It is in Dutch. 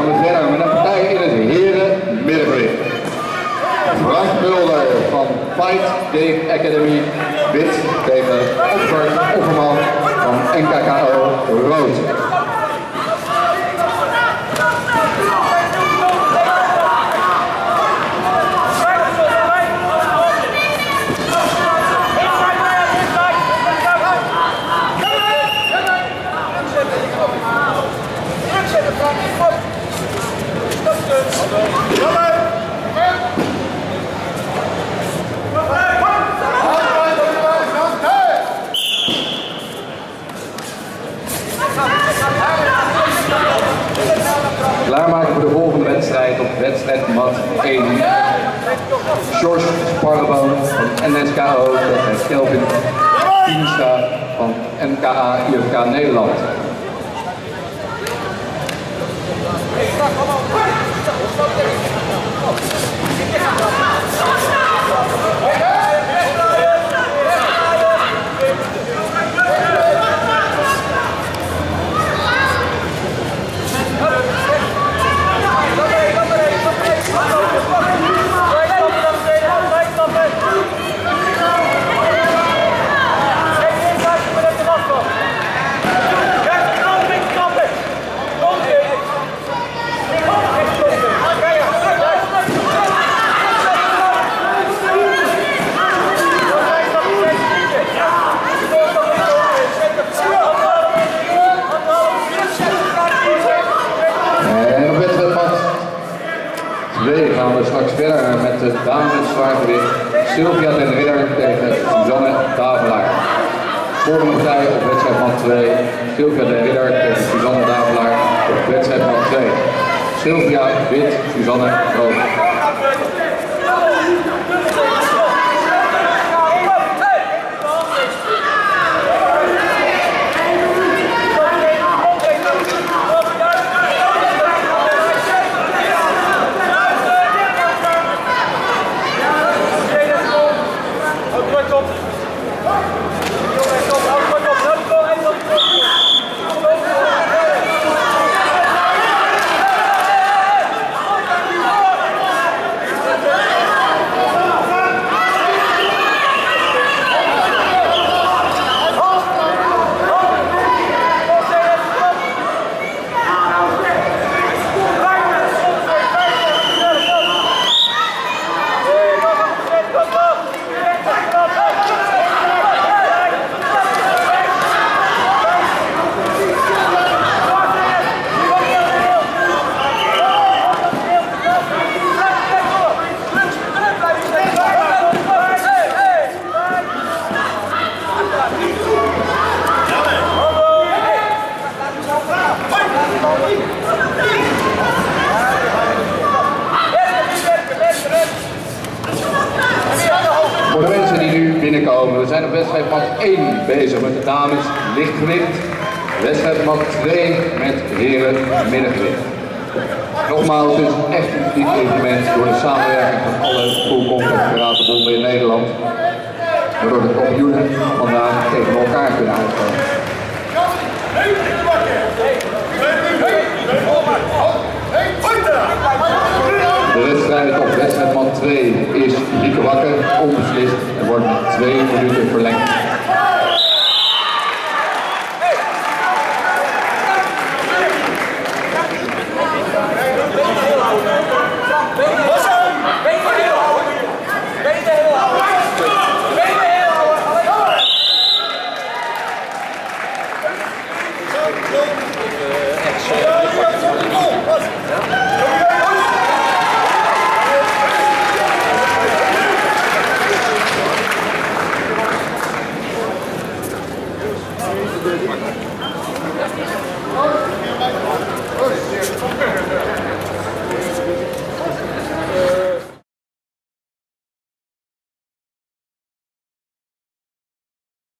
Amazera met een partij in het heren middengewicht. Frank Mulder van Fight Day Academy bit tegen Oxford Offerman van NKKO Rood. Op wedstrijdmat 1. George Sparreboom van NSKO tegen Kelvin Tienstra van NKA IFK Nederland. 2 gaan we straks verder met de dames zwaargewicht Sylvia ten Ridder tegen Suzanne Davelaar. Volgende partij op wedstrijdmat 2 Sylvia ten Ridder tegen Suzanne Davelaar op wedstrijdmat 2. Sylvia wit, Suzanne rood. We zijn op wedstrijdmat 1 bezig met de dames lichtgewicht. Wedstrijdmat 2 met heren middengewicht. Nogmaals, het is echt een uniek evenement door de samenwerking van alle voetbalconfederatenbonden in Nederland. Waardoor de kampioenen vandaag tegen elkaar kunnen uitkomen. Ee, her şey.